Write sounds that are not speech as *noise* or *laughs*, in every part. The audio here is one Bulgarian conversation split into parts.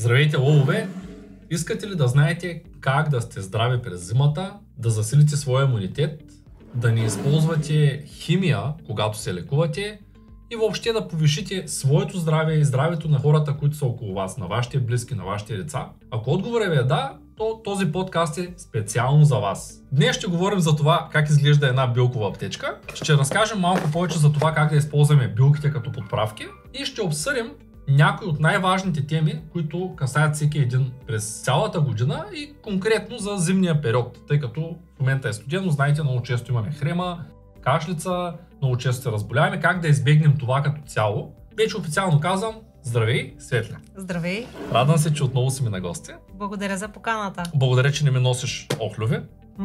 Здравейте, ловове! Искате ли да знаете как да сте здрави през зимата, да засилите своя имунитет, да не използвате химия, когато се лекувате и въобще да повишите своето здраве и здравето на хората, които са около вас, на вашите близки, на вашите деца? Ако отговорът ви е да, то този подкаст е специално за вас. Днес ще говорим за това как изглежда една билкова аптечка, ще разкажем малко повече за това как да използваме билките като подправки и ще обсъдим някои от най-важните теми, които касаят всеки един през цялата година и конкретно за зимния период, тъй като в момента е студено, знаете, много често имаме хрема, кашлица, много често се разболяваме, как да избегнем това като цяло. Вече официално казвам, здравей, Светля. Здравей. Радвам се, че отново си ми на гости. Благодаря за поканата. Благодаря, че не ми носиш охлюви.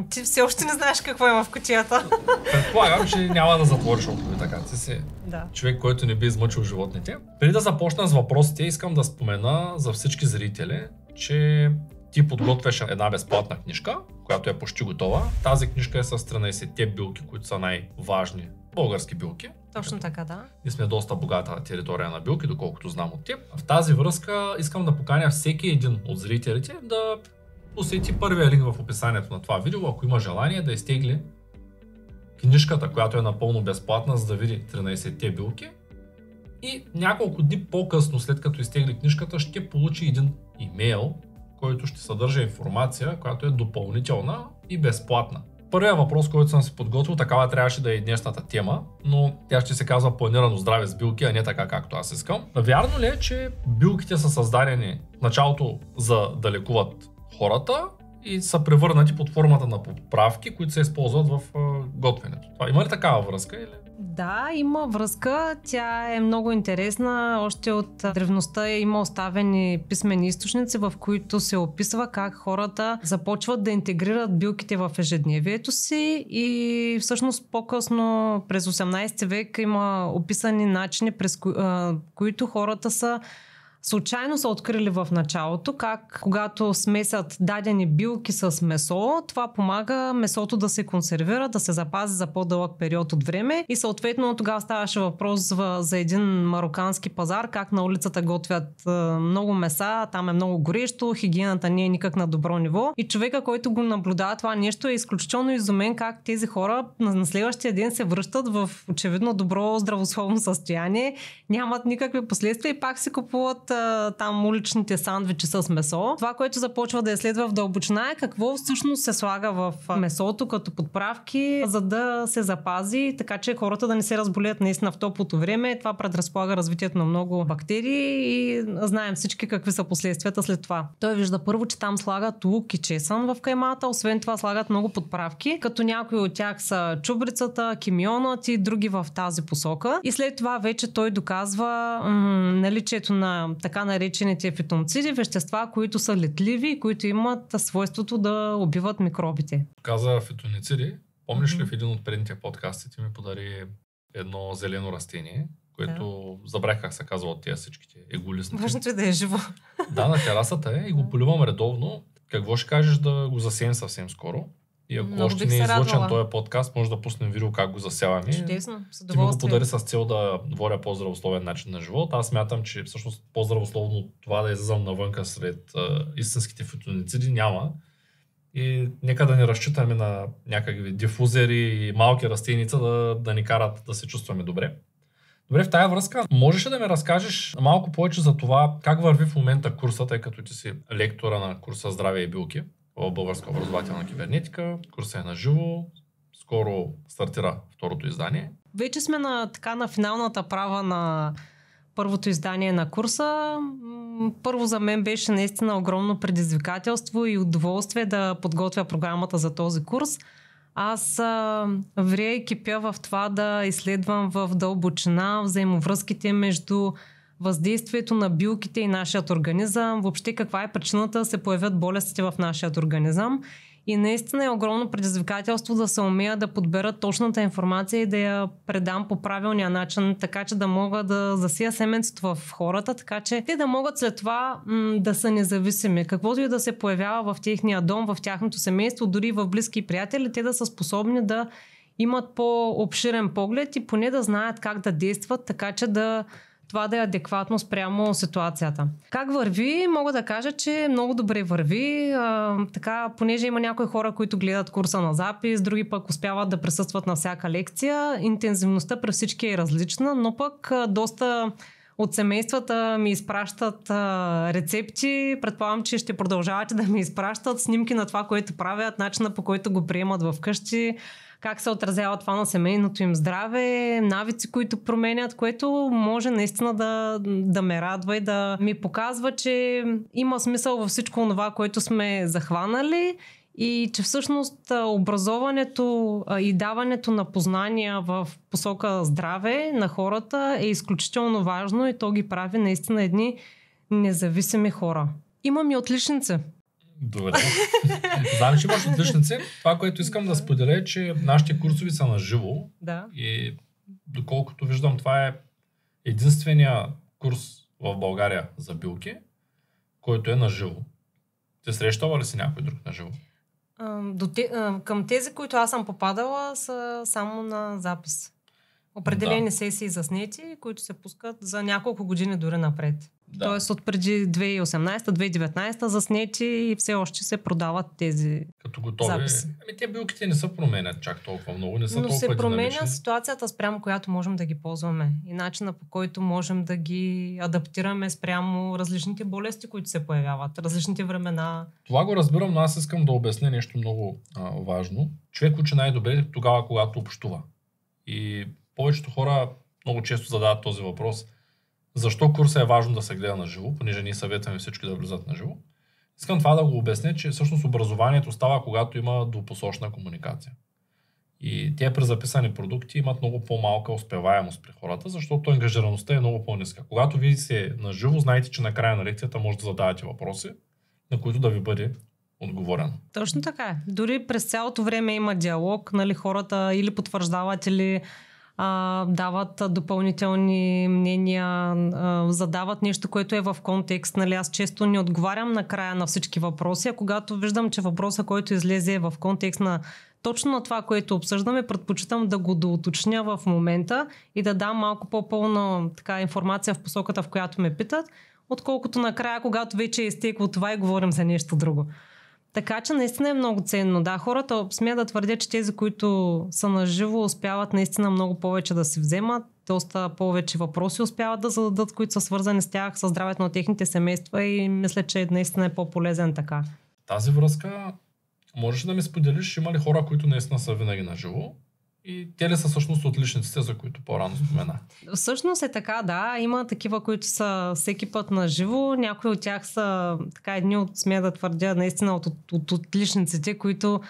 Ти все още не знаеш какво има в кутията. Предполагам, че няма да затвориш охлюви така. Ти си да. човек, който не би измъчил животните. Преди да започна с въпросите, искам да спомена за всички зрители, че ти подготвяш една безплатна книжка, която е почти готова. Тази книжка е с 13-те билки, които са най-важни български билки. Точно така, да. Ние сме доста богата територия на билки, доколкото знам от теб. В тази връзка искам да поканя всеки един от зрителите да посети първия линк в описанието на това видео, ако има желание да изтегли книжката, която е напълно безплатна, за да види 13-те билки. И няколко дни по-късно, след като изтегли книжката, ще получи един имейл, който ще съдържа информация, която е допълнителна и безплатна. Първият въпрос, който съм си подготвил, такава трябваше да е днешната тема, но тя ще се казва планирано здраве с билки, а не така както аз искам. Вярно ли е, че билките са създадени в началото за да лекуват хората и са превърнати под формата на подправки, които се използват в готвенето? Има ли такава връзка или? Да, има връзка. Тя е много интересна. Още от древността има оставени писмени източници, в които се описва как хората започват да интегрират билките в ежедневието си и всъщност по-късно през 18 век има описани начини, през кои, които хората са случайно са открили в началото как когато смесят дадени билки с месо, това помага месото да се консервира, да се запази за по-дълъг период от време. И съответно тогава ставаше въпрос за един марокански пазар, как на улицата готвят много меса, там е много горещо, хигиената не е никак на добро ниво. И човека, който го наблюдава това нещо е изключително изумен как тези хора на следващия ден се връщат в очевидно добро здравословно състояние, нямат никакви последствия и пак си купуват там уличните сандвичи с месо. Това, което започва да изследва в дълбочина е какво всъщност се слага в месото като подправки, за да се запази, така че хората да не се разболеят наистина в топлото време. Това предразполага развитието на много бактерии и знаем всички какви са последствията след това. Той вижда първо, че там слагат лук и чесън в каймата, освен това слагат много подправки, като някои от тях са чубрицата, кимионът и други в тази посока. И след това вече той доказва м- наличието на така наречените фитонциди, вещества, които са летливи и които имат свойството да убиват микробите. Каза фитонициди. Помниш ли в един от предните подкасти ти ми подари едно зелено растение, което да. забрах как се казва от тези всичките еголисни. Важното е да е живо. Да, на терасата е и го поливам редовно. Какво ще кажеш да го засеем съвсем скоро? И ако Много още не е излъчен този подкаст, може да пуснем видео как го засяваме. Чудесно, с Ти ми го подари с цел да водя по-здравословен начин на живот. Аз смятам, че всъщност по-здравословно това да излизам навънка сред а, истинските фитонициди няма. И нека да не разчитаме на някакви дифузери и малки растеница да, да ни карат да се чувстваме добре. Добре, в тази връзка, можеш ли да ми разкажеш малко повече за това как върви в момента курсът, тъй като ти си лектора на курса Здраве и билки? Българска образователна кибернетика. Курсът е на живо. Скоро стартира второто издание. Вече сме на, така, на финалната права на първото издание на курса. Първо за мен беше наистина огромно предизвикателство и удоволствие да подготвя програмата за този курс. Аз вря и кипя в това да изследвам в дълбочина взаимовръзките между въздействието на билките и нашият организъм, въобще каква е причината да се появят болестите в нашия организъм. И наистина е огромно предизвикателство да се умея да подбера точната информация и да я предам по правилния начин, така че да мога да засия семенцето в хората, така че те да могат след това м- да са независими. Каквото и да се появява в техния дом, в тяхното семейство, дори в близки приятели, те да са способни да имат по-обширен поглед и поне да знаят как да действат, така че да това да е адекватно спрямо ситуацията. Как върви? Мога да кажа, че много добре върви. А, така, понеже има някои хора, които гледат курса на запис, други пък успяват да присъстват на всяка лекция. Интензивността при всички е различна, но пък а, доста от семействата ми изпращат а, рецепти. Предполагам, че ще продължавате да ми изпращат снимки на това, което правят, начина по който го приемат в къщи, как се отразява това на семейното им здраве, навици, които променят, което може наистина да, да ме радва и да ми показва, че има смисъл във всичко това, което сме захванали и че всъщност образоването и даването на познания в посока здраве на хората е изключително важно и то ги прави наистина едни независими хора. Имам и отличници. Добре. Знам, че имаш отличници. Това, което искам да споделя е, че нашите курсови са на живо. Да. И доколкото виждам, това е единствения курс в България за билки, който е на живо. Те срещава ли си някой друг на живо? До те, към тези, които аз съм попадала, са само на запис. Определени да. сесии заснети, които се пускат за няколко години дори напред. Да. Тоест от преди 2018-2019 заснети и все още се продават тези Като готови. Записи. Ами те билките не се променят чак толкова много, не са Но толкова се променя динамични. ситуацията спрямо която можем да ги ползваме и начина по който можем да ги адаптираме спрямо различните болести, които се появяват, различните времена. Това го разбирам, но аз искам да обясня нещо много а, важно. Човек учи най-добре тогава, когато общува. И повечето хора много често задават този въпрос – защо курса е важно да се гледа на живо, понеже ние съветваме всички да влизат на живо. Искам това да го обясня, че всъщност образованието става, когато има двупосочна комуникация. И тези презаписани продукти имат много по-малка успеваемост при хората, защото ангажираността е много по-ниска. Когато вие се на живо, знаете, че на края на лекцията може да задавате въпроси, на които да ви бъде отговорено. Точно така е. Дори през цялото време има диалог, нали, хората или потвърждават, или а, дават допълнителни мнения, а, задават нещо, което е в контекст. Нали, аз често не отговарям на края на всички въпроси, а когато виждам, че въпроса, който излезе е в контекст на точно на това, което обсъждаме, предпочитам да го доуточня в момента и да дам малко по-пълна така, информация в посоката, в която ме питат, отколкото накрая, когато вече е изтекло това и говорим за нещо друго. Така че наистина е много ценно. Да, хората смеят да твърдят, че тези, които са наживо, успяват наистина много повече да си вземат, доста повече въпроси успяват да зададат, които са свързани с тях, с здравето на техните семейства и мисля, че наистина е по-полезен така. Тази връзка, можеш да ми споделиш, има ли хора, които наистина са винаги на живо и те ли са всъщност отличниците, за които по-рано спомена? Всъщност е така, да. Има такива, които са всеки път на живо. Някои от тях са така едни от, смея да твърдя, наистина от, от, от отличниците, които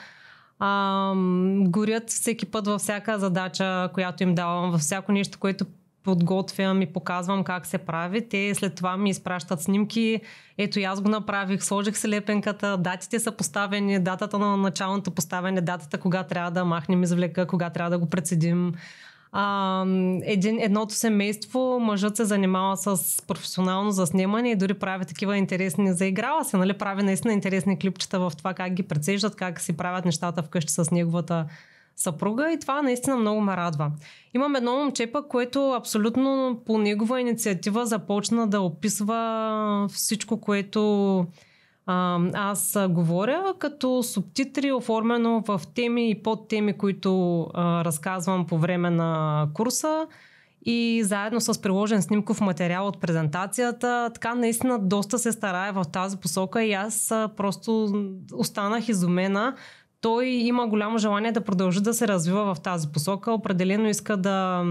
а, горят всеки път във всяка задача, която им давам, във всяко нещо, което подготвям и показвам как се прави. Те след това ми изпращат снимки. Ето аз го направих, сложих си лепенката, датите са поставени, датата на началното поставяне, датата кога трябва да махнем извлека, кога трябва да го прецедим. А, един, едното семейство, мъжът се занимава с професионално заснемане и дори прави такива интересни, заиграва се, нали? прави наистина интересни клипчета в това как ги прецеждат, как си правят нещата вкъщи с неговата съпруга и това наистина много ме радва. Имам едно момче пък, което абсолютно по негова инициатива започна да описва всичко, което а, аз говоря, като субтитри оформено в теми и подтеми, които а, разказвам по време на курса и заедно с приложен снимков материал от презентацията. Така наистина доста се старая в тази посока и аз просто останах изумена той има голямо желание да продължи да се развива в тази посока. Определено иска да,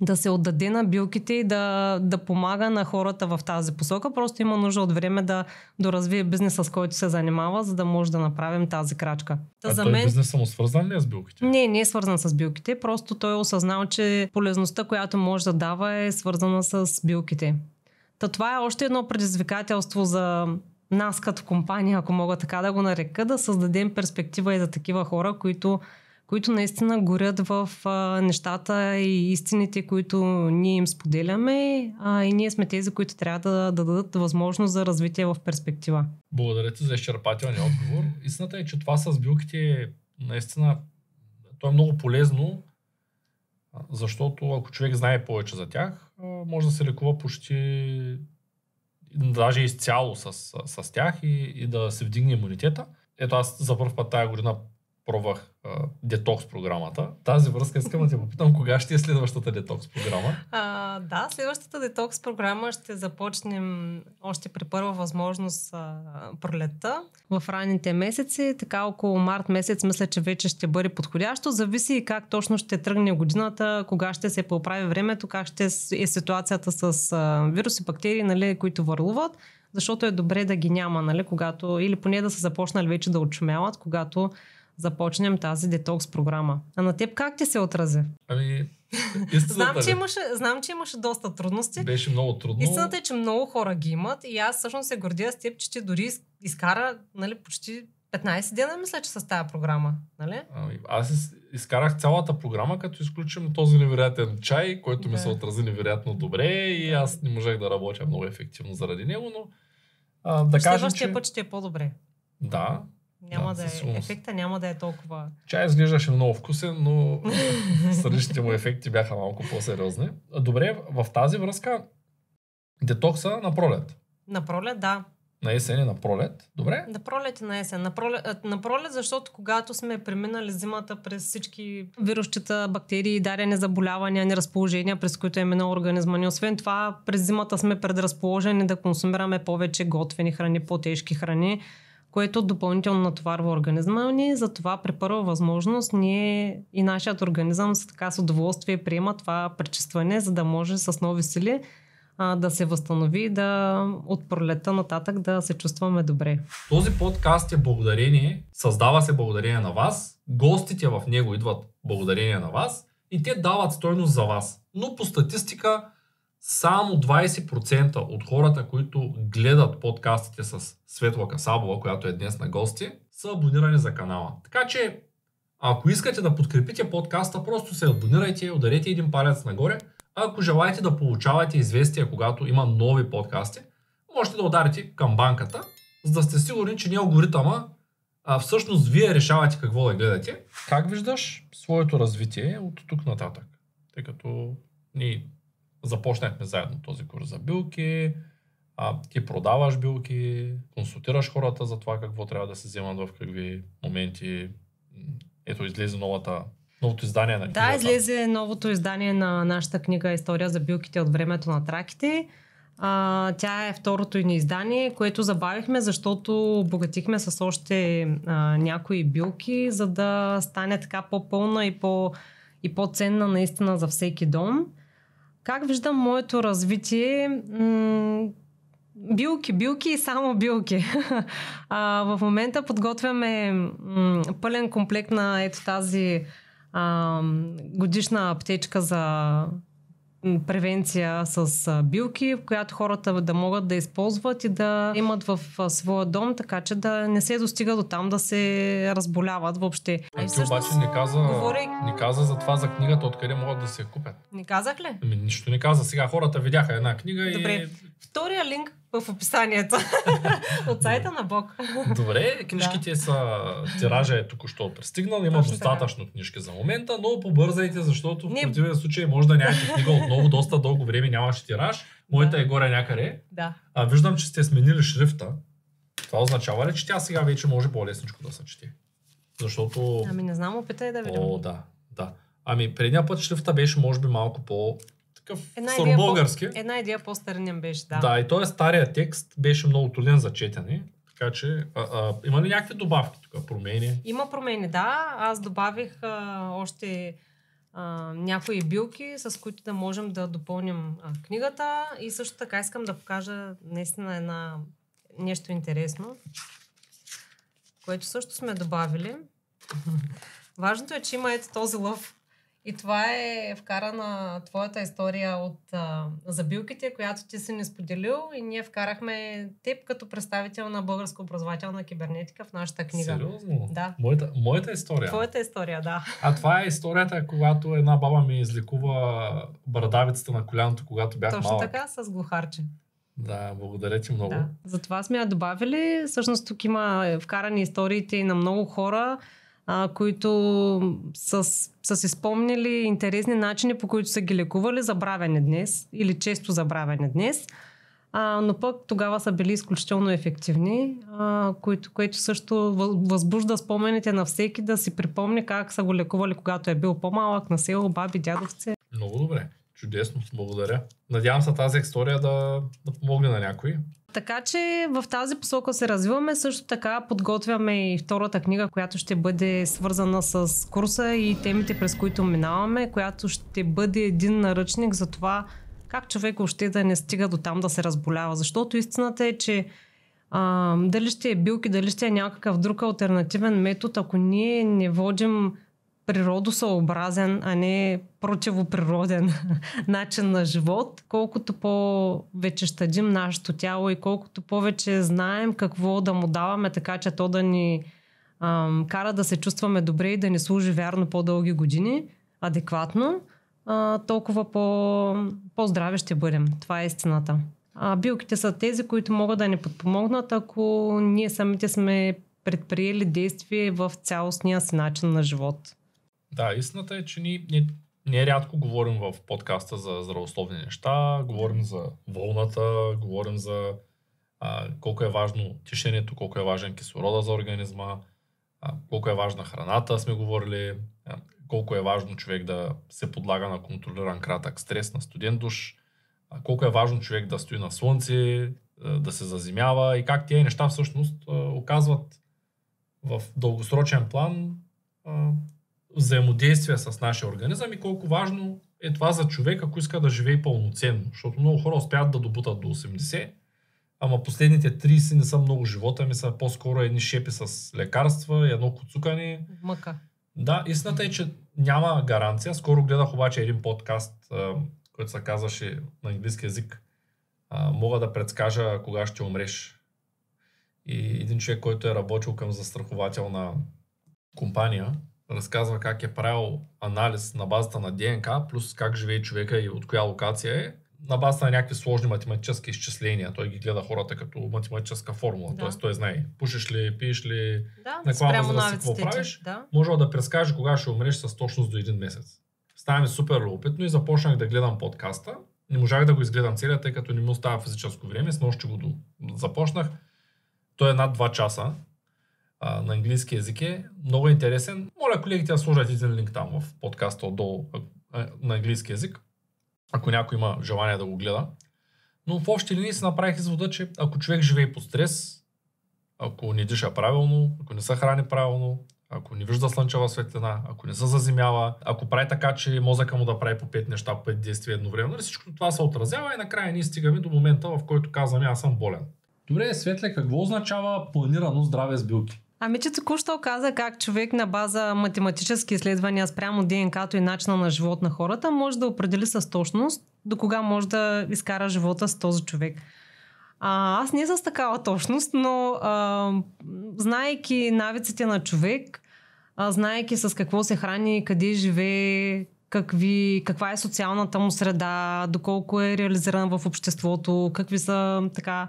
да се отдаде на билките и да, да помага на хората в тази посока. Просто има нужда от време да доразвие бизнеса, с който се занимава, за да може да направим тази крачка. Та а за той мен... бизнес само свързан ли е с билките? Не, не е свързан с билките. Просто той е осъзнал, че полезността, която може да дава е свързана с билките. Та това е още едно предизвикателство за нас като компания, ако мога така да го нарека, да създадем перспектива и за такива хора, които, които наистина горят в а, нещата и истините, които ние им споделяме а, и ние сме тези, които трябва да, да дадат възможност за развитие в перспектива. Благодаря ти за изчерпателния отговор. Истината е, че това с билките наистина то е много полезно, защото ако човек знае повече за тях, може да се лекува почти даже изцяло с, с, тях и, и да се вдигне имунитета. Ето аз за първ път тази година пробвах детокс програмата. Тази връзка искам да те попитам кога ще е следващата детокс програма. А, да, следващата детокс програма ще започнем още при първа възможност а, пролетта. В ранните месеци, така около март месец, мисля, че вече ще бъде подходящо. Зависи и как точно ще тръгне годината, кога ще се поправи времето, как ще е ситуацията с а, вируси, бактерии, нали, които върлуват защото е добре да ги няма, нали, когато, или поне да са започнали вече да очумяват, когато започнем тази детокс програма. А на теб как ти се отрази? Ами, *laughs* знам, че имаше, знам, че имаше доста трудности. Беше много трудно. Истината е, че много хора ги имат и аз всъщност се гордя с теб, че ти дори изкара нали, почти 15 дена, мисля, че с тази програма. Нали? Ами, аз изкарах цялата програма, като изключим този невероятен чай, който да. ми се отрази невероятно добре и аз не можех да работя много ефективно заради него, но а, да кажем, че... път ще е по-добре. Да, няма да, да е, ефекта няма да е толкова... Чай изглеждаше много вкусен, но *laughs* страничните му ефекти бяха малко по-сериозни. Добре, в тази връзка детокса на пролет. На пролет, да. На есен и на пролет. Добре? На пролет и на есен. На пролет, на пролет, защото когато сме преминали зимата през всички вирусчета, бактерии, дарени заболявания, неразположения, през които е минал организма ни. Освен това, през зимата сме предразположени да консумираме повече готвени храни, по-тежки храни което допълнително натоварва организма ни. Затова при първа възможност ние и нашият организъм с така с удоволствие приема това пречистване, за да може с нови сили а, да се възстанови да от пролета нататък да се чувстваме добре. Този подкаст е благодарение, създава се благодарение на вас, гостите в него идват благодарение на вас и те дават стойност за вас. Но по статистика само 20% от хората, които гледат подкастите с Светла Касабова, която е днес на гости, са абонирани за канала. Така че, ако искате да подкрепите подкаста, просто се абонирайте, ударете един палец нагоре. А ако желаете да получавате известия, когато има нови подкасти, можете да ударите към банката, за да сте сигурни, че не алгоритъма, а всъщност вие решавате какво да гледате. Как виждаш своето развитие от тук нататък? Тъй като ние започнахме заедно този курс за билки, а, ти продаваш билки, консултираш хората за това какво трябва да се вземат в какви моменти. Ето излезе новата, новото издание на книгата. Да, излезе новото издание на нашата книга История за билките от времето на траките. А, тя е второто ни издание, което забавихме, защото обогатихме с още а, някои билки, за да стане така по-пълна и, по, и по-ценна наистина за всеки дом. Как виждам моето развитие? М- билки, билки и само билки. *laughs* а, в момента подготвяме м- пълен комплект на ето тази а, годишна аптечка за превенция с билки, в която хората да могат да използват и да имат в своя дом, така че да не се достига до там да се разболяват въобще. А ти обаче не каза, говори... не каза за това за книгата, откъде могат да се купят. Не казах ли? Ами, нищо не каза. Сега хората видяха една книга Добре. и... Втория линк в описанието. *laughs* От сайта на Бог. Добре, книжките да. са, тиража е току-що пристигнал, има Точно достатъчно така. книжки за момента, но побързайте, защото в противен случай може да нямате книга *laughs* отново, доста дълго време нямаше тираж. Моята да. е горе някъде. Да. А, виждам, че сте сменили шрифта. Това означава ли, че тя сега вече може по-лесничко да се чете? Защото... Ами не знам, опитай да видим. О, да, да. Ами предния път шрифта беше може би малко по такъв старобългарски. По, една идея по-старинен беше, да. Да, и този стария текст беше много труден за четене. Така че, а, а, има ли някакви добавки тук, промени? Има промени, да. Аз добавих а, още а, някои билки, с които да можем да допълним а, книгата. И също така искам да покажа наистина една, нещо интересно, което също сме добавили. *laughs* Важното е, че има ето този лъв и това е вкарана твоята история от а, забилките, която ти си ни споделил и ние вкарахме теб като представител на българска образователна кибернетика в нашата книга. Сериозно? Да. Моята, моята история? Твоята история, да. А това е историята, когато една баба ми излекува брадавицата на коляното, когато бях Точно малък. така, с глухарче. Да, благодаря ти много. Да. Затова сме я добавили. Всъщност тук има вкарани историите и на много хора, а, които са, са си спомнили интересни начини, по които са ги лекували, забравяни днес или често забравяни днес. А, но пък тогава са били изключително ефективни, а, което, което също възбужда спомените на всеки да си припомни как са го лекували, когато е бил по-малък, на село, баби, дядовци. Много добре. Чудесно, благодаря. Надявам се тази история да, да помогне на някой. Така че в тази посока се развиваме. Също така подготвяме и втората книга, която ще бъде свързана с курса и темите, през които минаваме, която ще бъде един наръчник за това как човек още да не стига до там да се разболява. Защото истината е, че а, дали ще е билки, дали ще е някакъв друг альтернативен метод, ако ние не водим природосъобразен, а не противоприроден *laughs* начин на живот, колкото повече щадим нашето тяло и колкото повече знаем какво да му даваме, така че то да ни ам, кара да се чувстваме добре и да ни служи вярно по-дълги години, адекватно, а, толкова по, по-здрави ще бъдем. Това е истината. А, билките са тези, които могат да ни подпомогнат, ако ние самите сме предприели действие в цялостния си начин на живот. Да, истината е, че ние, ние, ние рядко говорим в подкаста за здравословни неща, говорим за вълната, говорим за а, колко е важно тишението, колко е важен кислорода за организма, а, колко е важна храната, сме говорили, а, колко е важно човек да се подлага на контролиран кратък стрес, на студен душ, а, колко е важно човек да стои на слънце, да се заземява и как тези неща всъщност оказват в дългосрочен план взаимодействие с нашия организъм и колко важно е това за човек, ако иска да живее пълноценно. Защото много хора успяват да добутат до 80, ама последните 30 не са много живота ми, са по-скоро едни шепи с лекарства едно коцукане. Мъка. Да, истината е, че няма гаранция. Скоро гледах обаче един подкаст, който се казваше на английски язик. Мога да предскажа кога ще умреш. И един човек, който е работил към застрахователна компания, разказва как е правил анализ на базата на ДНК, плюс как живее човека и от коя локация е, на базата на някакви сложни математически изчисления. Той ги гледа хората като математическа формула. Да. Тоест той знае, пушиш ли, пиеш ли, да, на каква възраст какво правиш. Да. Може да предскаже кога ще умреш с точност до един месец. Става ми супер любопитно и започнах да гледам подкаста. Не можах да го изгледам целият, тъй като не ми остава физическо време. С нощи го започнах. Той е над 2 часа а, на английски язик е много интересен. Моля колегите да сложат един линк там в подкаста отдолу а, на английски язик, ако някой има желание да го гледа. Но в общи линии се направих извода, че ако човек живее под стрес, ако не диша правилно, ако не се храни правилно, ако не вижда слънчева светлина, ако не се заземява, ако прави така, че мозъка му да прави по пет неща, по пет действия едновременно, нали всичко това се отразява и накрая ние стигаме до момента, в който казваме аз съм болен. Добре, Светле, какво означава планирано здраве с билки? Ами, че току-що каза как човек на база математически изследвания спрямо ДНК-то и начина на живот на хората може да определи с точност до кога може да изкара живота с този човек. А, аз не с такава точност, но а, знаеки навиците на човек, а, знаеки с какво се храни, къде живее, какви, каква е социалната му среда, доколко е реализиран в обществото, какви са така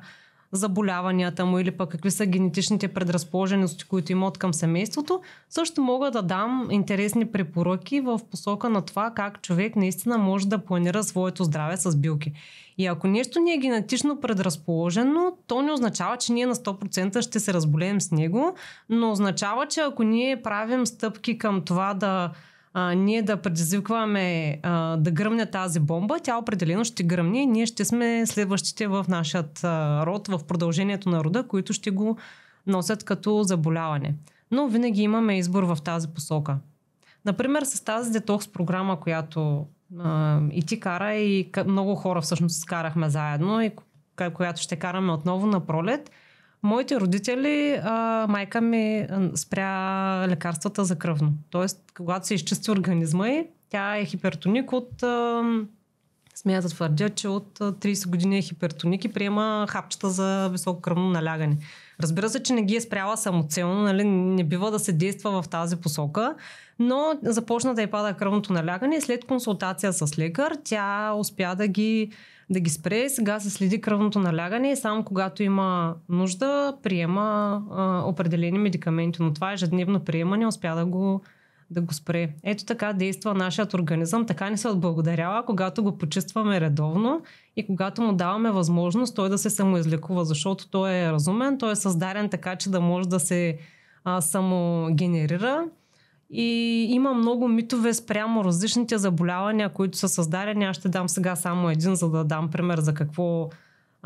заболяванията му или пък какви са генетичните предразположености, които има от към семейството, също мога да дам интересни препоръки в посока на това как човек наистина може да планира своето здраве с билки. И ако нещо ни е генетично предразположено, то не означава, че ние на 100% ще се разболеем с него, но означава, че ако ние правим стъпки към това да а, ние да предизвикваме а, да гръмне тази бомба, тя определено ще гръмне и ние ще сме следващите в нашия род, в продължението на рода, които ще го носят като заболяване. Но винаги имаме избор в тази посока. Например, с тази детокс програма, която а, и ти кара, и много хора всъщност скарахме заедно, и която ще караме отново на пролет – Моите родители, а, майка ми спря лекарствата за кръвно. Тоест, когато се изчисти организма и тя е хипертоник от а, Смея да твърдя, че от 30 години е хипертоник и приема хапчета за високо кръвно налягане. Разбира се, че не ги е спряла самоцелно, нали? не бива да се действа в тази посока, но започна да й пада кръвното налягане и след консултация с лекар тя успя да ги, да ги спре. Сега се следи кръвното налягане и само когато има нужда приема а, определени медикаменти, но това ежедневно приемане успя да го да го спре. Ето така действа нашият организъм, така ни се отблагодарява, когато го почистваме редовно и когато му даваме възможност той да се самоизлекува, защото той е разумен, той е създаден така, че да може да се а, самогенерира. И има много митове спрямо различните заболявания, които са създадени. Аз ще дам сега само един, за да дам пример за какво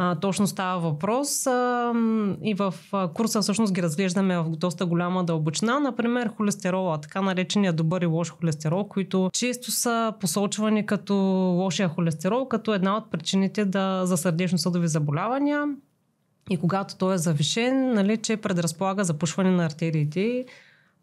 а, точно става въпрос. А, и в курса всъщност ги разглеждаме в доста голяма дълбочина. Например, холестерола, така наречения добър и лош холестерол, които често са посочвани като лошия холестерол, като една от причините да, за сърдечно-съдови заболявания. И когато той е завишен, нали, че предразполага запушване на артериите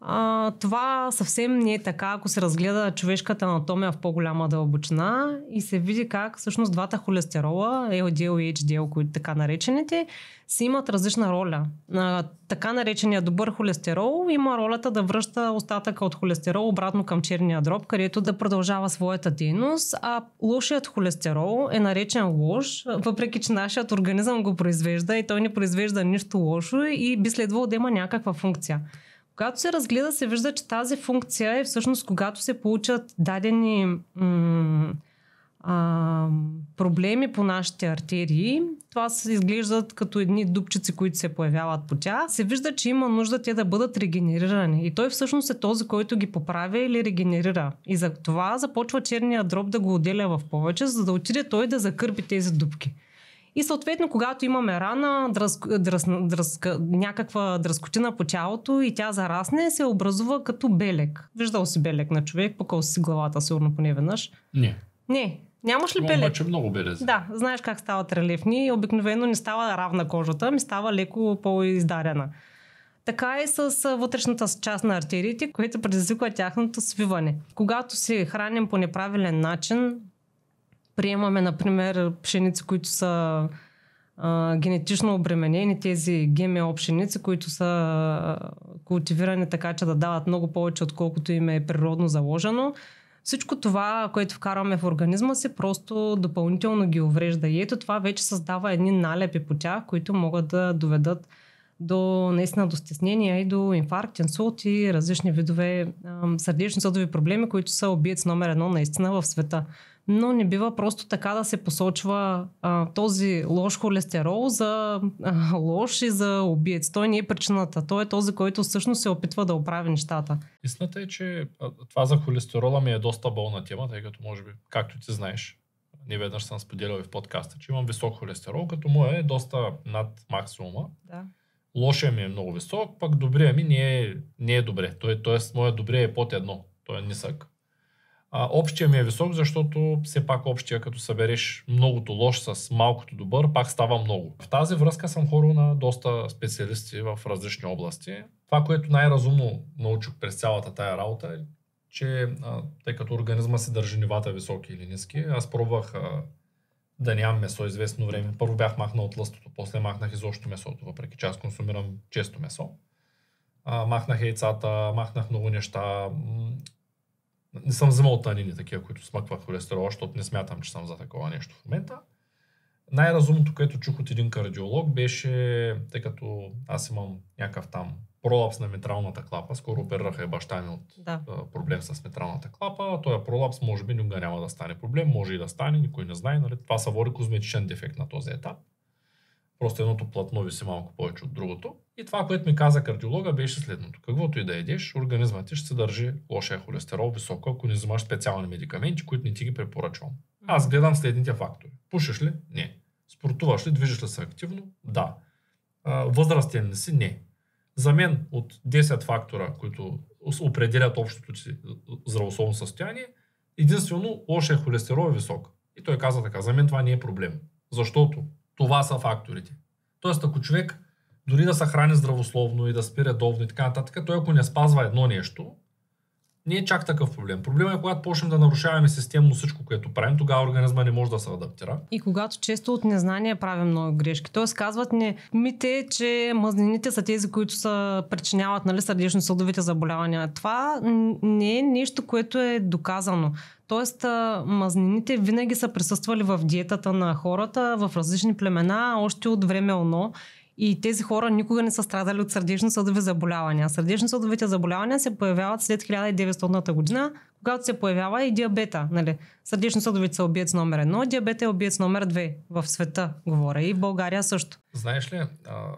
а, това съвсем не е така, ако се разгледа човешката анатомия в по-голяма дълбочина и се види как всъщност двата холестерола, LDL и HDL, които така наречените, си имат различна роля. А, така наречения добър холестерол има ролята да връща остатъка от холестерол обратно към черния дроб, където да продължава своята дейност, а лошият холестерол е наречен лош, въпреки че нашият организъм го произвежда и той не произвежда нищо лошо и би следвало да има някаква функция. Когато се разгледа, се вижда, че тази функция е всъщност когато се получат дадени м- а, проблеми по нашите артерии. Това се изглеждат като едни дупчици, които се появяват по тях. Се вижда, че има нужда те да бъдат регенерирани. И той всъщност е този, който ги поправя или регенерира. И за това започва черния дроб да го отделя в повече, за да отиде той да закърпи тези дупки. И съответно, когато имаме рана, дръз, дръз, дръз, някаква дръскотина по тялото и тя зарасне, се образува като белек. Виждал си белек на човек, покъл си главата, сигурно поне веднъж. Не. Не. Нямаш ли белек? обаче много белези. Да, знаеш как стават релефни. Обикновено не става равна кожата, ми става леко по-издарена. Така и с вътрешната част на артериите, което предизвиква тяхното свиване. Когато се храним по неправилен начин, приемаме, например, пшеници, които са а, генетично обременени, тези ГМО пшеници, които са култивирани така, че да дават много повече, отколкото им е природно заложено. Всичко това, което вкарваме в организма си, просто допълнително ги уврежда. И ето това вече създава едни налепи по тях, които могат да доведат до наистина до стеснения и до инфаркт, инсулт и различни видове сърдечно-съдови проблеми, които са убиец номер едно наистина в света но не бива просто така да се посочва а, този лош холестерол за а, лош и за убиец. Той не е причината. Той е този, който всъщност се опитва да оправи нещата. Истината е, че това за холестерола ми е доста болна тема, тъй като може би, както ти знаеш, не веднъж съм споделял и в подкаста, че имам висок холестерол, като моя е доста над максимума. Да. Лошия ми е много висок, пък добрия ми не е, не е добре. Той, тоест, моя добрия е под едно. Той е нисък. А, общия ми е висок, защото все пак общия, като събереш многото лош с малкото добър, пак става много. В тази връзка съм хорил на доста специалисти в различни области. Това, което най-разумно научих през цялата тая работа е, че а, тъй като организма си държи нивата високи или ниски, аз пробвах а, да нямам месо известно време. Първо бях махнал от лъстото, после махнах изобщо месото, въпреки че аз консумирам често месо. А, махнах яйцата, махнах много неща не съм вземал танини, такива, които смъкват холестерол, защото не смятам, че съм за такова нещо в момента. Най-разумното, което чух от един кардиолог, беше, тъй като аз имам някакъв там пролапс на метралната клапа, скоро оперираха и баща ми от да. проблем с метралната клапа, този пролапс може би никога няма да стане проблем, може и да стане, никой не знае, нали? това се води козметичен дефект на този етап. Просто едното платно виси малко повече от другото. И това, което ми каза кардиолога, беше следното. Каквото и да едеш, организмът ти ще се държи лошия холестерол високо, ако не взимаш специални медикаменти, които не ти ги препоръчвам. Аз гледам следните фактори. Пушиш ли? Не. Спортуваш ли? Движиш ли се активно? Да. Възрастен ли си? Не. За мен от 10 фактора, които определят общото си здравословно състояние, единствено лошия холестерол е висок. И той каза така, за мен това не е проблем. Защото това са факторите. Тоест, ако човек дори да се храни здравословно и да спи редовно и така нататък, той ако не спазва едно нещо, не е чак такъв проблем. Проблемът е когато почнем да нарушаваме системно всичко, което правим, тогава организма не може да се адаптира. И когато често от незнание правим много грешки. Тоест казват ни мите, че мазнините са тези, които са причиняват нали, сърдечно-съдовите заболявания. Това не е нещо, което е доказано. Тоест, мазнините винаги са присъствали в диетата на хората в различни племена, още от време оно. И тези хора никога не са страдали от сърдечно-съдови заболявания. Сърдечно-съдовите заболявания се появяват след 1900 година, когато се появява и диабета. Нали? Сърдечно-съдовите са обиец номер едно, диабет е обиец номер две в света, говоря. И в България също. Знаеш ли, а,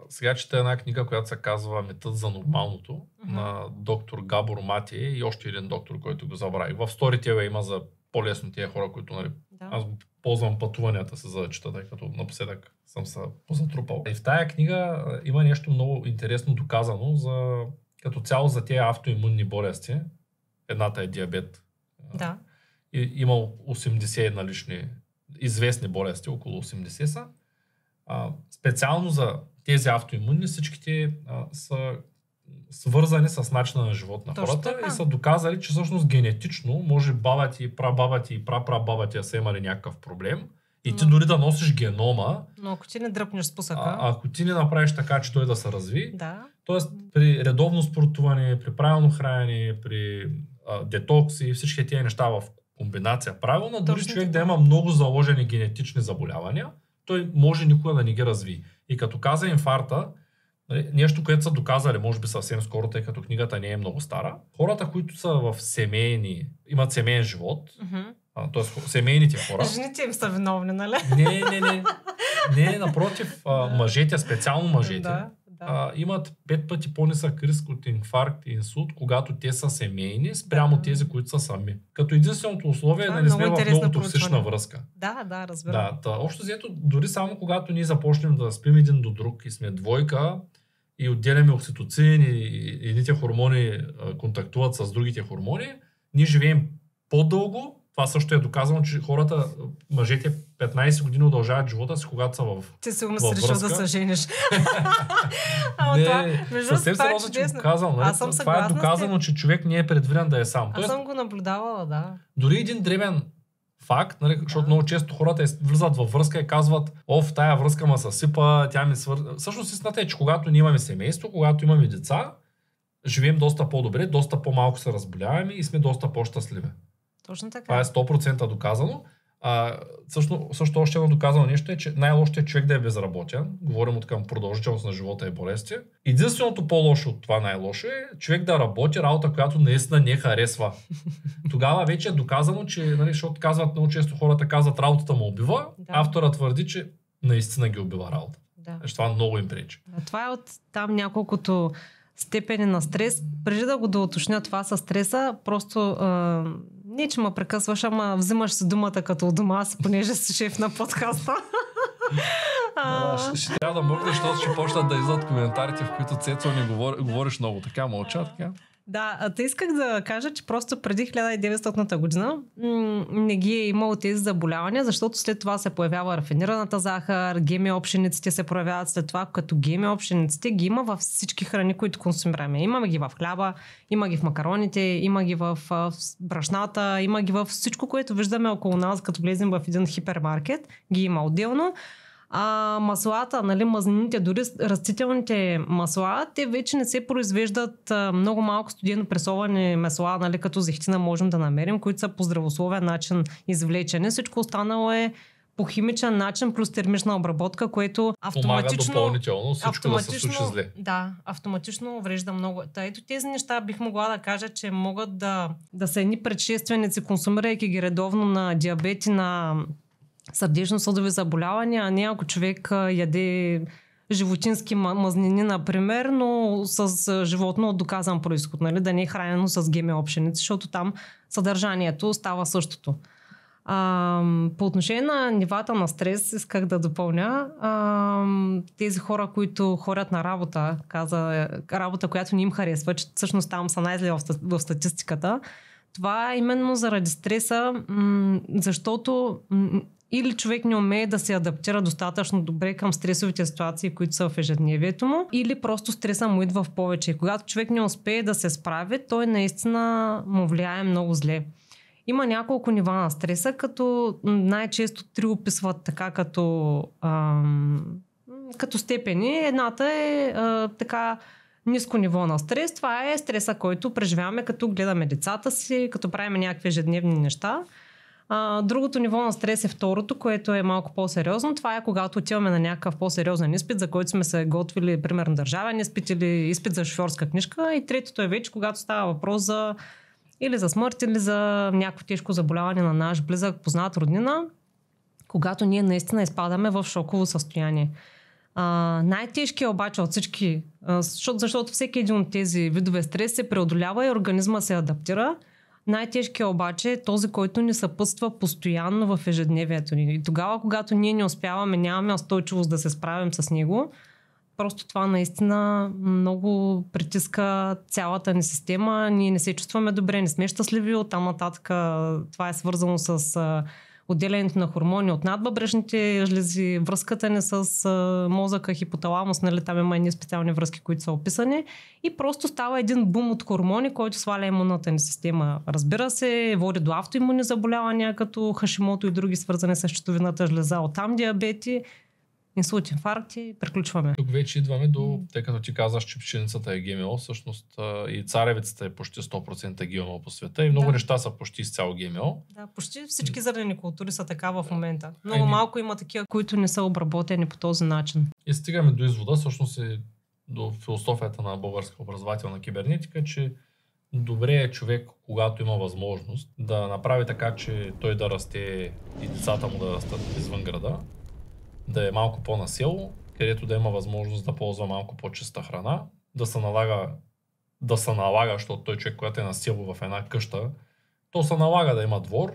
сега чета една книга, която се казва Метът за нормалното uh-huh. на доктор Габор Мати и още един доктор, който го забрави. В сторите има за по-лесно тия хора, които нали, да. аз ползвам пътуванията се за да чета, тъй като напоследък съм се позатрупал. И в тая книга има нещо много интересно доказано за като цяло за тези автоимунни болести. Едната е диабет. Да. И, има 80 налични известни болести, около 80 са. А, специално за тези автоимунни всичките а, са свързани с начина на живот на Точно хората така. и са доказали, че всъщност генетично може баба ти, прабаба ти и прапрабаба ти да са имали някакъв проблем и ти дори да носиш генома. Но ако ти не дръпнеш спусъка. А, ако ти не направиш така, че той да се разви. Да. Тоест при редовно спортуване, при правилно хранене, при а, детокси и всички тези неща в комбинация правилна, дори човек така. да има много заложени генетични заболявания, той може никога да не ги разви. И като каза инфаркта, нещо, което са доказали, може би съвсем скоро, тъй като книгата не е много стара. Хората, които са в семейни, имат семейен живот, uh-huh. т.е. семейните хора. Жените им са виновни, нали? Не, не, не. Не, напротив, а, мъжете, специално мъжете, да, да. А, имат пет пъти по-нисък риск от инфаркт и инсулт, когато те са семейни, спрямо да. тези, които са сами. Като единственото условие е да не сме в много токсична връзка. Да, да, разбирам. Да, та, общо взето, дори само когато ние започнем да спим един до друг и сме двойка, и отделяме окситоцин и едните хормони контактуват с другите хормони, ние живеем по-дълго. Това също е доказано, че хората, мъжете 15 години удължават живота си, когато са в Ти сигурно си решил да се жениш. *laughs* не, това, съвсем сериозно, че го казвам. Нали? Аз съм това е доказано, че човек не е предвиден да е сам. Аз Тоест, съм го наблюдавала, да. Дори един древен факт, нали, защото много често хората влизат във връзка и казват, о, в тая връзка ма съсипа, тя ми свърза. Всъщност истината е, че когато ние имаме семейство, когато имаме деца, живеем доста по-добре, доста по-малко се разболяваме и сме доста по-щастливи. Точно така. Това е 100% доказано. А, също, също още едно доказано нещо е, че най-лошото е човек да е безработен. Говорим от към продължителност на живота и болести. Единственото по-лошо от това най-лошо е човек да работи работа, която наистина не харесва. *laughs* Тогава вече е доказано, че, нали, защото казват много често хората казват работата му убива, да. автора твърди, че наистина ги убива работа. Да. Защото това много им пречи. Да, това е от там няколкото степени на стрес. Преди да го да уточня това с стреса, просто а, не, че ме прекъсваш, ама взимаш си думата като у дома си, понеже си шеф на подкаста. *laughs* А, ще, ще трябва да мъркнеш, защото ще почнат да излизат коментарите, в които Цецо не говори, говориш много. Така мълча, така. Да, а те исках да кажа, че просто преди 1900 година не ги е имало тези заболявания, защото след това се появява рафинираната захар, геми общениците се проявяват след това, като геми общениците ги има във всички храни, които консумираме. Имаме ги в хляба, има ги в макароните, има ги в, в брашната, има ги в всичко, което виждаме около нас, като влезем в един хипермаркет, ги има отделно. А маслата, нали, мазнините, дори растителните масла, те вече не се произвеждат а, много малко студено пресовани масла, нали, като зехтина можем да намерим, които са по здравословен начин извлечени. Всичко останало е по химичен начин плюс термична обработка, което автоматично... Помага допълнително всичко автоматично, да се зле. Да, автоматично уврежда много. Та ето тези неща бих могла да кажа, че могат да, да са едни предшественици, консумирайки ги редовно на диабети, на сърдечно-съдови заболявания, а не ако човек яде животински мазнини, например, но с животно от доказан происход, нали? да не е хранено с геми общеници, защото там съдържанието става същото. А, по отношение на нивата на стрес, исках да допълня. А, тези хора, които хорят на работа, каза работа, която не им харесва, че всъщност там са най-зле в, статистиката, това е именно заради стреса, защото или човек не умее да се адаптира достатъчно добре към стресовите ситуации, които са в ежедневието му, или просто стреса му идва в повече. Когато човек не успее да се справи, той наистина му влияе много зле. Има няколко нива на стреса, като най-често три описват така като, ам, като степени. Едната е а, така ниско ниво на стрес. Това е стреса, който преживяваме като гледаме децата си, като правим някакви ежедневни неща. А, другото ниво на стрес е второто, което е малко по-сериозно. Това е когато отиваме на някакъв по-сериозен изпит, за който сме се готвили, примерно държавен изпит или изпит за шофьорска книжка. И третото е вече, когато става въпрос за или за смърт, или за някакво тежко заболяване на наш близък, познат роднина, когато ние наистина изпадаме в шоково състояние. А, най-тежкият обаче от всички, защото, защото всеки един от тези видове стрес се преодолява и организма се адаптира. Най-тежкият обаче е този, който ни съпътства постоянно в ежедневието ни. И тогава, когато ние не успяваме, нямаме устойчивост да се справим с него, просто това наистина много притиска цялата ни система. Ние не се чувстваме добре, не сме щастливи. Оттам нататък това е свързано с отделянето на хормони от надбъбрежните жлези, връзката ни с а, мозъка, хипоталамус, нали, там има едни специални връзки, които са описани. И просто става един бум от хормони, който сваля имунната ни система. Разбира се, води до автоимуни заболявания, като хашимото и други свързани с щитовината жлеза, оттам диабети инсулт, инфаркти, приключваме. Тук вече идваме до, тъй като ти казаш, че пшеницата е ГМО, всъщност и царевицата е почти 100% ГМО по света и много да. неща са почти изцяло ГМО. Да, почти всички зърнени култури са така в момента. Много Еми... малко има такива, които не са обработени по този начин. И стигаме до извода, всъщност и до философията на българска образователна кибернетика, че добре е човек, когато има възможност, да направи така, че той да расте и децата му да растат извън града, да е малко по-насело, където да има възможност да ползва малко по-чиста храна, да се налага, да се налага, защото той човек, който е на село в една къща, то се налага да има двор,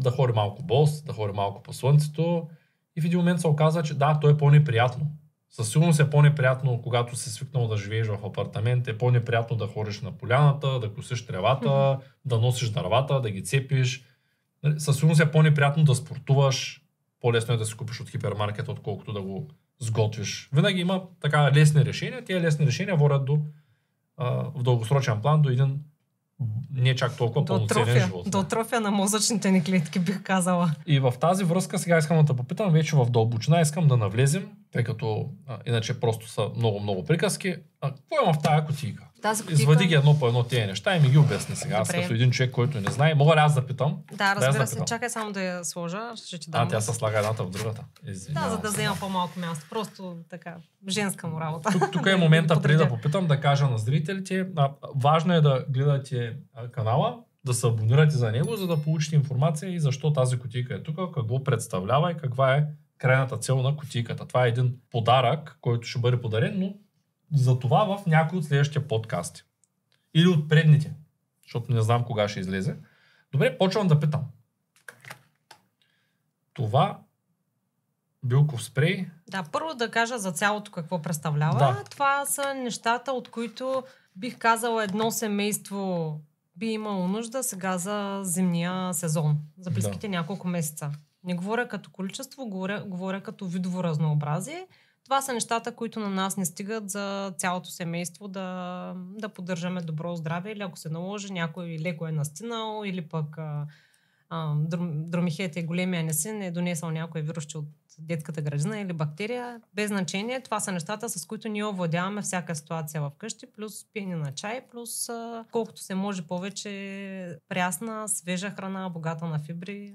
да хори малко бос, да хори малко по слънцето и в един момент се оказва, че да, то е по-неприятно. Със сигурност е по-неприятно, когато си свикнал да живееш в апартамент, е по-неприятно да ходиш на поляната, да косиш тревата, mm-hmm. да носиш дървата, да ги цепиш. Нали, със сигурност е по-неприятно да спортуваш, по-лесно е да си купиш от хипермаркет, отколкото да го сготвиш. Винаги има така лесни решения. Тези лесни решения водят до, а, в дългосрочен план до един не чак толкова пълноценен живот. До трофия на мозъчните ни клетки, бих казала. И в тази връзка сега искам да те попитам, вече в дълбочина искам да навлезем, тъй като а, иначе просто са много-много приказки. А, какво има в тази котийка? Тази кутийка... Извади ги едно по едно тези неща и ми ги обясни сега. Аз като един човек, който не знае, мога ли аз да питам? Да, разбира да се. Чакай само да я сложа. Ще ти дам. А, тя се слага едната в другата. Извиня, да, за да взема по-малко място. Просто така, женска му работа. Тук, тук е *laughs* момента преди да попитам, да кажа на зрителите. А, важно е да гледате канала, да се абонирате за него, за да получите информация и защо тази кутийка е тук, какво представлява и каква е крайната цел на кутийката. Това е един подарък, който ще бъде подарен, но за това в някои от следващите подкасти. Или от предните, защото не знам кога ще излезе. Добре, почвам да питам. Това билков спрей. Да, първо да кажа за цялото какво представлява. Да. Това са нещата, от които бих казала едно семейство би имало нужда сега за зимния сезон, за близките да. няколко месеца. Не говоря като количество, говоря, говоря като видово разнообразие. Това са нещата, които на нас не стигат за цялото семейство да, да поддържаме добро здраве или ако се наложи някой леко е настинал или пък дромихете големия несин е донесъл някой вирус от детската градина или бактерия. Без значение. Това са нещата, с които ние овладяваме всяка ситуация в къщи, плюс пиене на чай, плюс колкото се може повече прясна, свежа храна, богата на фибри,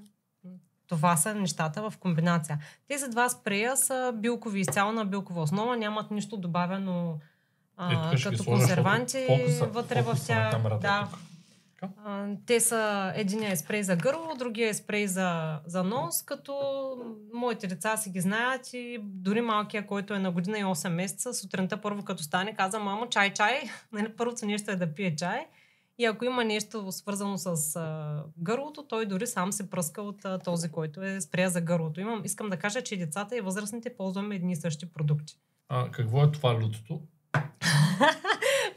това са нещата в комбинация. Тези два спрея са билкови, изцяло на билкова основа, нямат нищо добавено а, е, като консерванти фокуса, вътре в тях. Да. А, те са, един е спрей за гърло, другия е спрей за, за нос, като моите деца си ги знаят и дори малкия, който е на година и 8 месеца, сутринта първо като стане, каза, мамо, чай, чай. *laughs* Нали, първото нещо е да пие чай. И ако има нещо свързано с а, гърлото, той дори сам се пръска от а, този, който е спря за гърлото. Имам, искам да кажа, че децата и възрастните ползваме едни и същи продукти. А какво е това лютото? *laughs*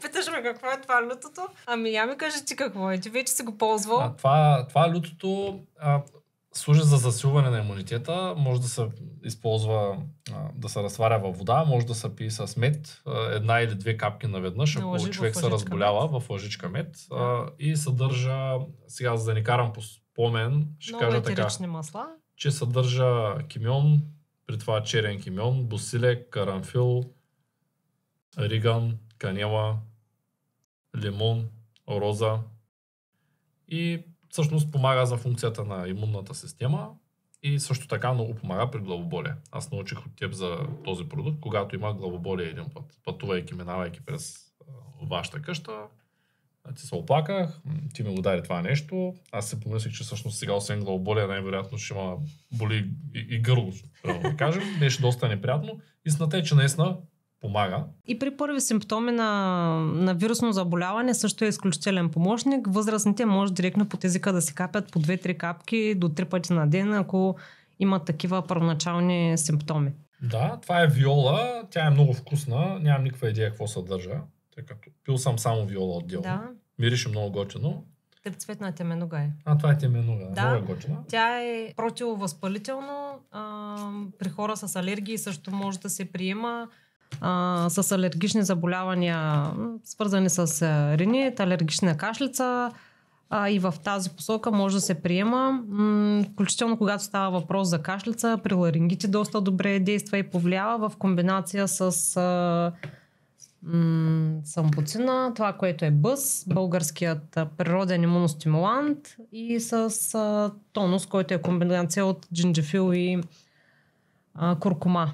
Питаш ме какво е това лютото? Ами я ми кажи ти какво е. Ти вече си го ползвал. А, това, това лютото а, служи за засилване на имунитета, може да се използва, да се разтваря във вода, може да се пие с мед, една или две капки наведнъж, ако в човек се разболява мед. в лъжичка мед а, и съдържа, сега за да ни карам по спомен, ще Много кажа така, масла. че съдържа кимион, при това черен кимион, босилек, карамфил, риган, канела, лимон, роза и всъщност помага за функцията на имунната система и също така много помага при главоболие. Аз научих от теб за този продукт, когато има главоболие един път, пътувайки, минавайки през вашата къща, ти се оплаках, ти ми удари това нещо. Аз си помислих, че всъщност сега, освен главоболие, най-вероятно ще има боли и, и гърло, да кажем. Беше доста неприятно. Истината е, че наистина помага. И при първи симптоми на, на вирусно заболяване също е изключителен помощник. Възрастните може директно по езика да си капят по 2-3 капки до 3 пъти на ден, ако имат такива първоначални симптоми. Да, това е виола. Тя е много вкусна. Нямам никаква идея какво съдържа. Тъй като пил съм само виола отделно. Да, Мирише много готино. трицветна теменуга е. А, това е теменуга. Да. Много е готина. Тя е противовъзпалително. А, при хора с алергии също може да се приема. А, с алергични заболявания, свързани с ринит, алергична кашлица. А, и в тази посока може да се приема. М, включително когато става въпрос за кашлица, при ларингити доста добре действа и повлиява в комбинация с а, м, самбуцина, това, което е бъс, българският природен имуностимулант и с а, тонус, който е комбинация от джинджифил и а, куркума.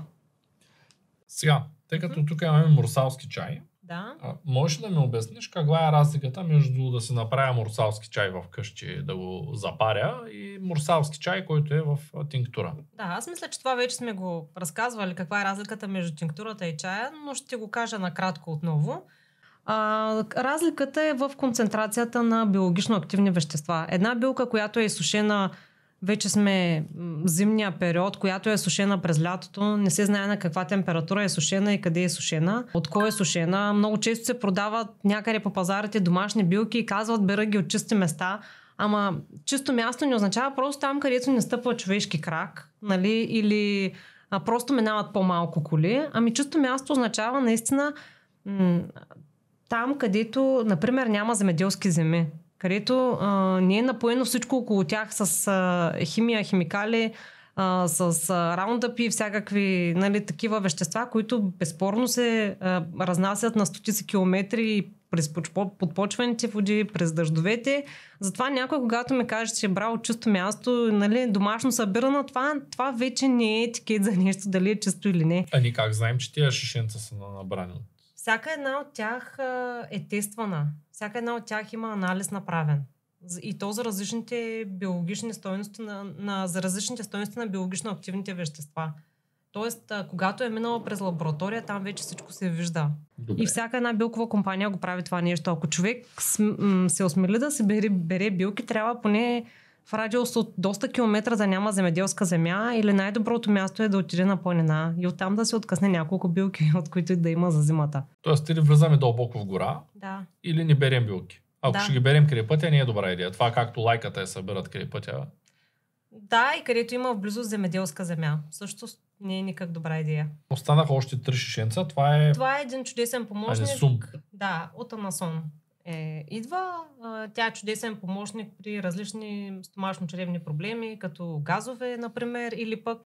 Сега, тъй като тук имаме мурсалски чай, Да. а, можеш ли да ми обясниш каква е разликата между да си направя мурсалски чай в къщи, да го запаря и мурсалски чай, който е в тинктура? Да, аз мисля, че това вече сме го разказвали, каква е разликата между тинктурата и чая, но ще го кажа накратко отново. А, разликата е в концентрацията на биологично активни вещества. Една билка, която е изсушена, вече сме зимния период, която е сушена през лятото, не се знае на каква температура е сушена и къде е сушена, от кой е сушена. Много често се продават някъде по пазарите домашни билки и казват бера ги от чисти места. Ама чисто място не означава просто там, където не стъпва човешки крак, нали, или а, просто минават по-малко коли. Ами чисто място означава наистина м- там, където, например, няма земеделски земи, където а, не е напоено всичко около тях с а, химия, химикали, а, с а, раундъпи и всякакви нали, такива вещества, които безспорно се а, разнасят на стотици километри през подпо- подпочвените води, през дъждовете. Затова някой, когато ми каже, че е брал чисто място, нали, домашно събирано, това, това вече не е етикет за нещо, дали е чисто или не. А ние как знаем, че тия шишенца са на- набрани от Всяка една от тях а, е тествана. Всяка една от тях има анализ направен. И то за различните биологични стойности на, на, за различните стойности на биологично активните вещества. Тоест, когато е минала през лаборатория, там вече всичко се вижда. Добре. И всяка една билкова компания го прави това нещо. Ако човек се осмели да се бере, бере билки, трябва поне в радиус от доста километра да няма земеделска земя или най-доброто място е да отиде на планина и оттам да се откъсне няколко билки, *laughs* от които и да има за зимата. Тоест, или влизаме дълбоко в гора, Да. или не берем билки. Ако Да. ще ги берем край пътя, не е добра идея. Това както лайката е събират край пътя. Да, и където има в близост земеделска земя. Също не е никак добра идея. Останаха още три шишенца. Това е Това е един чудесен помощник. Анесум. Да, от Анасон. Е, идва. А, Тя е чудесен помощник при различни стомашно-чревни проблеми, като газове, например, или пък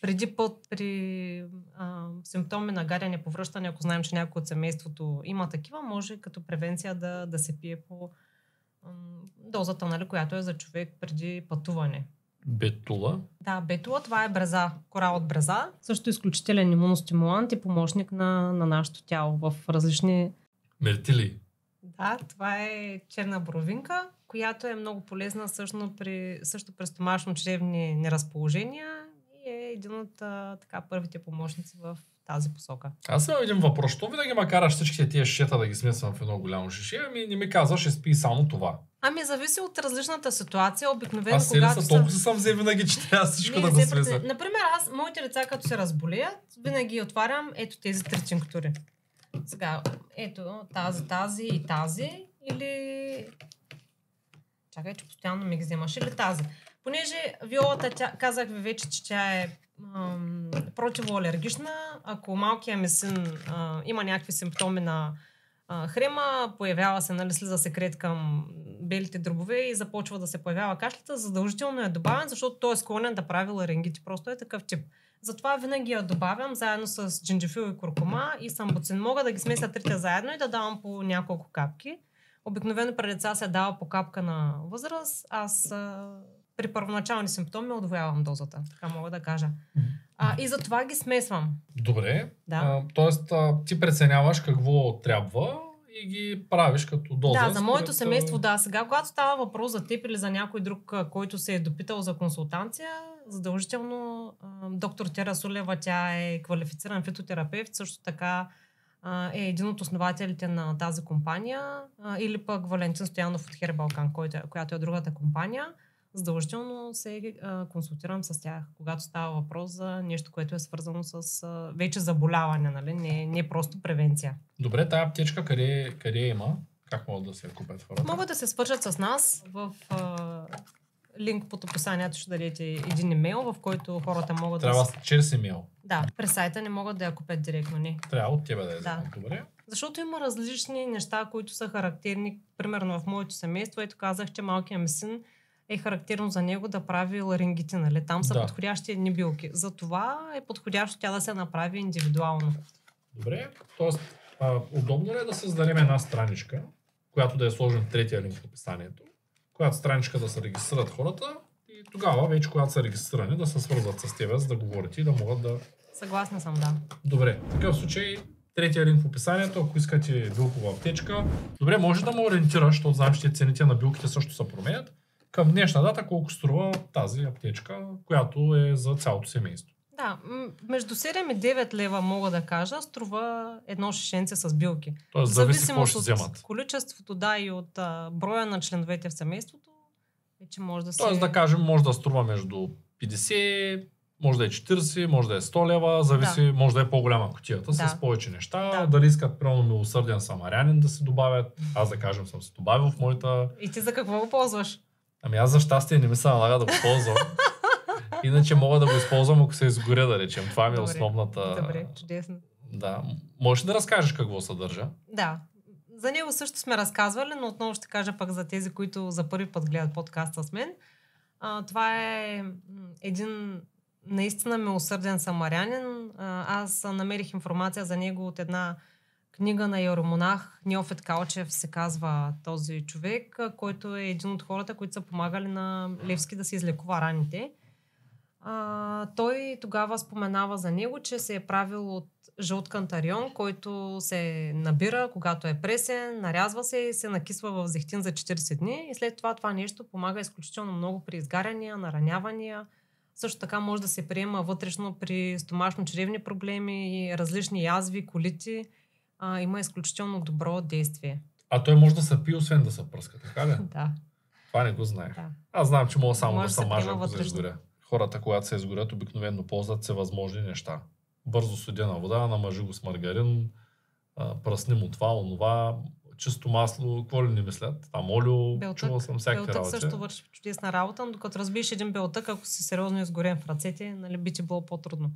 преди път при а, симптоми на гадене, повръщане, ако знаем, че някой от семейството има такива, може като превенция да, да се пие по м, дозата, нали, която е за човек преди пътуване. бетула. Да, бетула, това е бреза, кора от бреза. Също изключителен имуностимулант и помощник на, на нашето тяло в различни... Мертили. Да, това е черна бровинка, която е много полезна също при, също при стомашно-чревни неразположения и е един от а, така, първите помощници в тази посока. Аз имам един въпрос. Що винаги ма караш всичките тия шета да ги смесвам в едно голямо шише? Ами не ми казваш, ще спи само това. Ами зависи от различната ситуация. Обикновено, Аз когато са толкова съм взе винаги, че трябва всичко Не, да го притесня. Например, аз, моите деца, като се разболеят, винаги отварям ето тези три тинктури. Сега, ето тази, тази и тази. Или... Чакай, че постоянно ми ги вземаш. Или тази. Понеже виолата, тя, казах ви вече, че тя е ам, противоалергична. Ако малкият ми син а, има някакви симптоми на а, хрема, появява се, нали, слиза секрет към белите дробове и започва да се появява кашлята, задължително е добавен, защото той е склонен да прави ларингити. Просто е такъв тип. Затова винаги я добавям заедно с джинджифил и куркума и самбуцин. Мога да ги смеся трите заедно и да давам по няколко капки. Обикновено при деца се дава по капка на възраст. Аз при първоначални симптоми отвоявам дозата, така мога да кажа. А, и затова ги смесвам. Добре. Да. А, тоест, а, ти преценяваш какво трябва и ги правиш като доза. Да, за моето според, семейство, да. Сега, когато става въпрос за теб или за някой друг, който се е допитал за консултанция, задължително доктор Тера Сулева, тя е квалифициран фитотерапевт, също така е един от основателите на тази компания, или пък Валентин Стоянов от Хербалкан, е, която е другата компания. Задължително се консултирам с тях, когато става въпрос за нещо, което е свързано с вече заболяване, нали? не, не просто превенция. Добре, тая аптечка къде, къде има? Как могат да се купят хората? Могат да се свържат с нас в а, линк под описанието ще дадете един имейл, в който хората могат Трябва да... с- чрез имейл. Да, през сайта не могат да я купят директно, не. Трябва от тебе да е Да. Добре. Защото има различни неща, които са характерни. Примерно в моето семейство, ето казах, че малкият ми син е характерно за него да прави ларингити, нали? Там са Да. подходящи едни билки. Затова е подходящо тя да се направи индивидуално. Добре. А, удобно ли е да създадем една страничка, която да е сложен третия линк в описанието, която страничка да се регистрират хората и тогава вече, когато са регистрирани, да се свързват с тебе, за да говорите и да могат да... Съгласна съм, да. Добре, в такъв случай третия линк в описанието, ако искате билкова аптечка. Добре, може да ме ориентираш, защото знам, че цените на билките също се променят. Към днешна дата колко струва тази аптечка, която е за цялото семейство. Да, между 7 и 9 лева мога да кажа, струва едно шишенце с билки. Тоест, зависи зависимост ще от вземат. количеството, да, и от а, броя на членовете в семейството, вече може да се... Тоест да кажем, може да струва между 50, може да е 40, може да е 100 лева, зависи, Да. може да е по-голяма кутията Да. с повече неща. Да. Дали искат, примерно, милосърден самарянин да се добавят. Аз да кажем съм се добавил в моята... И ти за какво го ползваш? Ами аз за щастие не ми се налага да го ползвам. *laughs* Иначе мога да го използвам, ако се изгоря, да речем. Това ми е Добре. основната... Добре, чудесно. Да. Можеш ли да разкажеш какво съдържа? Да. За него също сме разказвали, но отново ще кажа пък за тези, които за първи път гледат подкаста с мен. А, това е един наистина милосърден самарянин. Аз намерих информация за него от една книга на Яромонах. Неофет Калчев се казва този човек, който е един от хората, които са помагали на Левски да се излекува раните. А, той тогава споменава за него, че се е правил от жълт кантарион, който се набира, когато е пресен, нарязва се и се накисва в зехтин за 40 дни. И след това това нещо помага изключително много при изгаряния, наранявания. Също така може да се приема вътрешно при стомашно-чревни проблеми и различни язви, колити. А, има изключително добро действие. А той може да се пие, освен да се пръска, така ли? *laughs* Да, Това не го знаех. да. Аз знам, че мога само Може да се мажа, ако вътрешно. Хората, когато се изгорят, обикновено ползват всевъзможни неща. Бързо студена вода, намажи го с маргарин, пръсни му това, онова, чисто масло, какво ли не мислят? Там олио, Белтък. чувал съм всякакви Белтък работи. също върши чудесна работа, но докато разбиеш един белтък, ако си сериозно изгорен в ръцете, нали, би ти било по-трудно.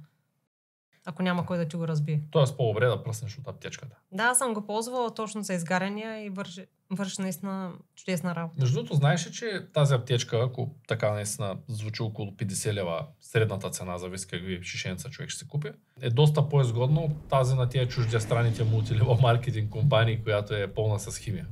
Ако няма кой да ти го разбие. Тоест по-добре да пръснеш от аптечката. Да, съм го ползвала точно за изгаряния и върши, върши наистина чудесна работа. Между другото, знаеш ли, че тази аптечка, ако така наистина звучи около 50 лева, средната цена, зависи какви шишенца човек ще се купи, е доста по-изгодна от тази на тия чуждестранните мултилева маркетинг компании, която е пълна с химия.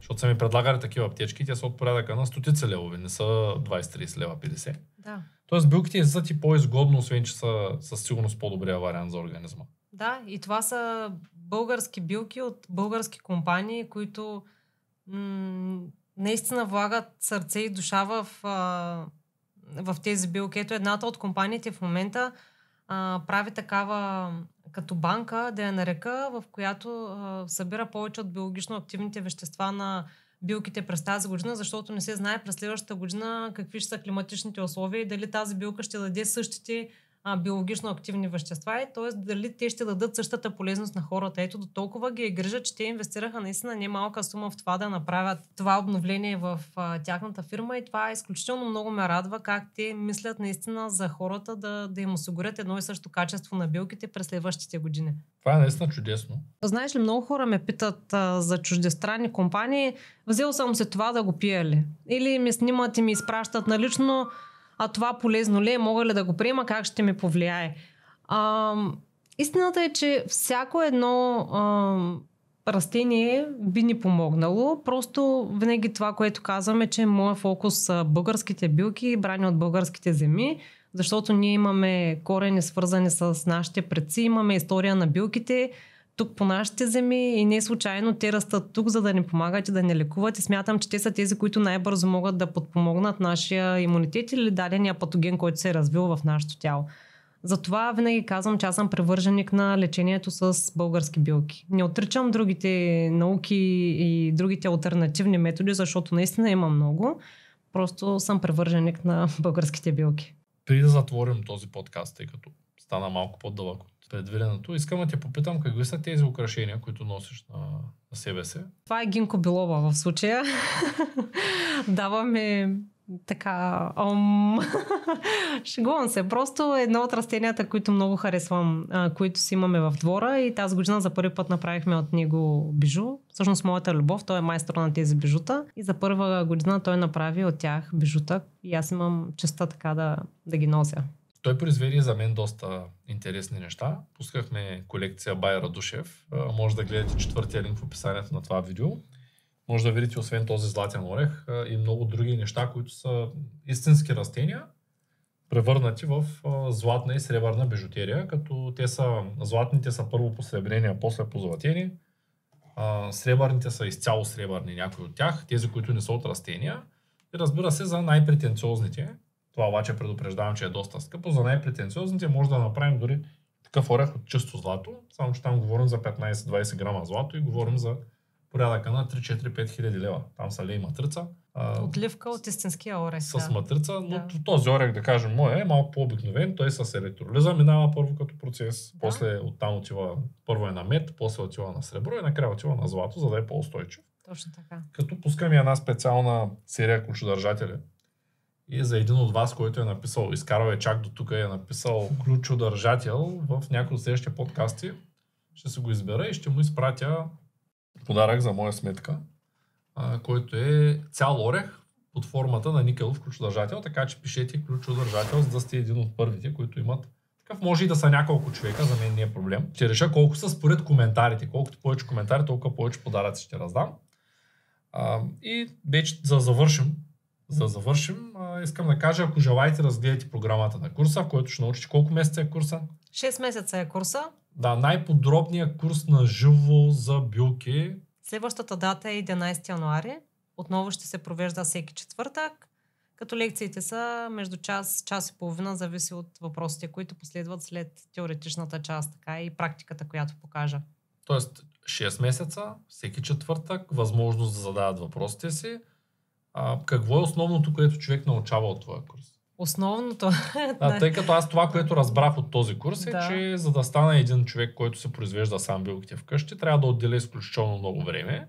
Защото са ми предлагали такива аптечки, те са от порядъка на стотици левови, не са 20-30 лева 50. Да. Тоест билките излизат ти по-изгодно, освен че са със сигурност по-добрия вариант за организма. Да, и това са български билки от български компании, които наистина влагат сърце и душа в, в тези билки. Ето едната от компаниите в момента прави такава като банка, да я нарека, в която събира повече от биологично активните вещества на билките през тази година, защото не се знае през следващата година какви ще са климатичните условия и дали тази билка ще даде същите а, биологично активни вещества, т.е. дали те ще дадат същата полезност на хората. Ето до толкова ги е грижа, че те инвестираха наистина немалка сума в това да направят това обновление в а, тяхната фирма и това изключително много ме радва как те мислят наистина за хората да, да им осигурят едно и също качество на билките през следващите години. Това е наистина чудесно. Знаеш ли, много хора ме питат а, за чуждестранни компании, взел съм се това да го пия ли? Или ми снимат и ми изпращат налично а това полезно ли е, мога ли да го приема, как ще ми повлияе. А, истината е, че всяко едно а, растение би ни помогнало. Просто винаги това, което казваме, че моят фокус са българските билки, брани от българските земи, защото ние имаме корени свързани с нашите предци, имаме история на билките, тук по нашите земи и не случайно те растат тук, за да ни помагат и да ни лекуват и смятам, че те са тези, които най-бързо могат да подпомогнат нашия имунитет или дадения патоген, който се е развил в нашето тяло. Затова винаги казвам, че аз съм превърженик на лечението с български билки. Не отричам другите науки и другите альтернативни методи, защото наистина има много. Просто съм превърженик на българските билки. Преди да затворим този подкаст, тъй като стана малко по-дълъг предвиденото. Искам да те попитам какви са тези украшения, които носиш на, на себе си. Това е гинко билова в случая. *laughs* Даваме така, ом... *laughs* шегувам се. Просто едно от растенията, които много харесвам, а, които си имаме в двора и тази година за първи път направихме от него бижу. Всъщност моята любов, той е майстор на тези бижута и за първа година той направи от тях бижута и аз имам честа така да, да ги нося. Той произведе за мен доста интересни неща. Пускахме колекция Бай Радушев. Може да гледате четвъртия линк в описанието на това видео. Може да видите освен този златен орех и много други неща, които са истински растения, превърнати в златна и сребърна бижутерия, като те са, златните са първо посребрени, а после позлатени. Сребърните са изцяло сребърни, някои от тях, тези, които не са от растения. И разбира се, за най-претенциозните, това обаче предупреждавам, че е доста скъпо. За най-претенциозните може да направим дори такъв орех от чисто злато, само че там говорим за 15-20 грама злато и говорим за порядъка на 3-4-5 хиляди лева. Там са лей матрица. Отливка от истинския орех. С да. матрица, но да. този орех, да кажем, мой е малко по-обикновен. Той с електролиза минава първо като процес, да. после оттам отива, първо е на мед, после отива на сребро и накрая отива на злато, за да е по-устойчив. Точно така. Като пускаме една специална серия ключодържатели, и за един от вас, който е написал, изкарал е чак до тук, е написал ключодържател в някои от следващите подкасти, ще се го избера и ще му изпратя подарък за моя сметка, а, който е цял орех под формата на никелов ключодържател, така че пишете ключодържател, за да сте един от първите, които имат такъв може и да са няколко човека, за мен не е проблем. Ще реша колко са според коментарите. Колкото повече коментари, толкова повече подаръци ще раздам. А, и вече за да завършим за да завършим, а, искам да кажа, ако желаете, разгледайте програмата на курса, в който ще научите колко месеца е курса. 6 месеца е курса. Да, най-подробният курс на живо за билки. Следващата дата е 11 януари. Отново ще се провежда всеки четвъртък, като лекциите са между час, час и половина, зависи от въпросите, които последват след теоретичната част, така и практиката, която покажа. Тоест 6 месеца, всеки четвъртък, възможност да задават въпросите си а, какво е основното, което човек научава от твоя курс? Основното. А, *laughs* тъй като аз това, което разбрах от този курс е, да. че за да стане един човек, който се произвежда сам билките вкъщи, трябва да отделя изключително много време.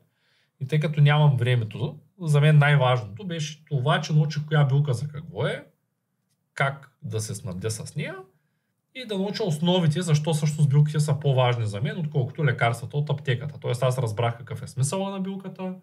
И тъй като нямам времето, за мен най-важното беше това, че научих коя билка за какво е, как да се снабдя с нея и да науча основите, защо също билките са по-важни за мен, отколкото лекарствата от аптеката. Тоест аз разбрах какъв е смисъла на билката,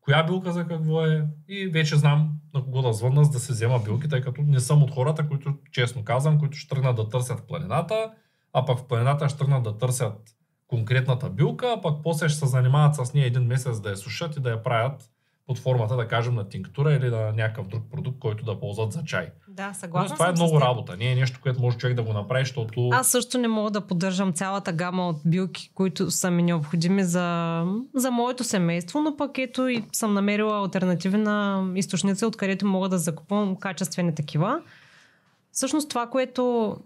коя билка за какво е и вече знам на кого да звънна, за да се взема билки, тъй като не съм от хората, които, честно казвам, които ще тръгнат да търсят планината, а пък в планината ще тръгнат да търсят конкретната билка, а пък после ще се занимават с нея един месец да я сушат и да я правят под формата, да кажем, на тинктура или на някакъв друг продукт, който да ползват за чай. Да, съгласна. това е много работа. Не е нещо, което може човек да го направи, защото. Аз също не мога да поддържам цялата гама от билки, които са ми необходими за, за моето семейство, но пък ето и съм намерила альтернативна източница, откъдето мога да закупвам качествени такива. Всъщност това, което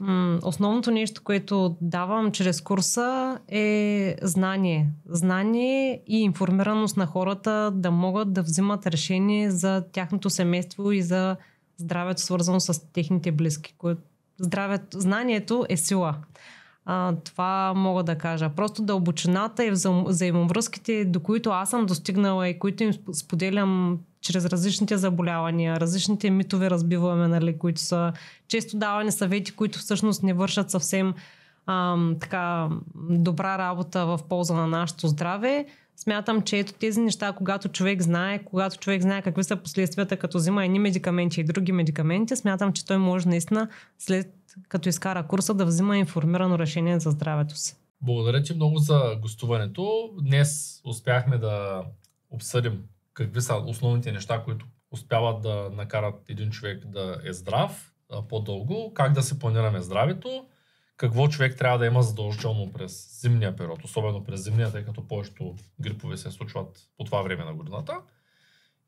основното нещо, което давам чрез курса е знание. Знание и информираност на хората да могат да взимат решение за тяхното семейство и за здравето, свързано с техните близки, здравето, знанието е сила. А, това мога да кажа. Просто дълбочината и вза, взаимовръзките, до които аз съм достигнала и които им споделям чрез различните заболявания, различните митове разбиваме, нали, които са често давани съвети, които всъщност не вършат съвсем ам, така добра работа в полза на нашето здраве. Смятам, че ето тези неща, когато човек знае, когато човек знае какви са последствията, като взима едни медикаменти и други медикаменти, смятам, че той може наистина след като изкара курса да взима информирано решение за здравето си. Благодаря ти много за гостуването. Днес успяхме да обсъдим какви са основните неща, които успяват да накарат един човек да е здрав по-дълго, как да се планираме здравето, какво човек трябва да има задължително през зимния период, особено през зимния, тъй като повечето грипове се случват по това време на годината.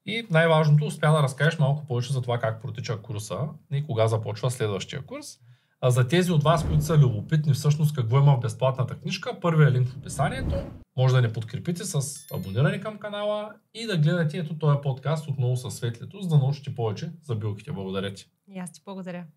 И най-важното, успя да разкажеш малко повече за това как протича курса и кога започва следващия курс. А за тези от вас, които са любопитни всъщност какво има в безплатната книжка, първият линк в описанието. Може да ни подкрепите с абониране към канала и да гледате ето този подкаст отново със светлито, за да научите повече за билките. Благодаря ти. И аз ти благодаря.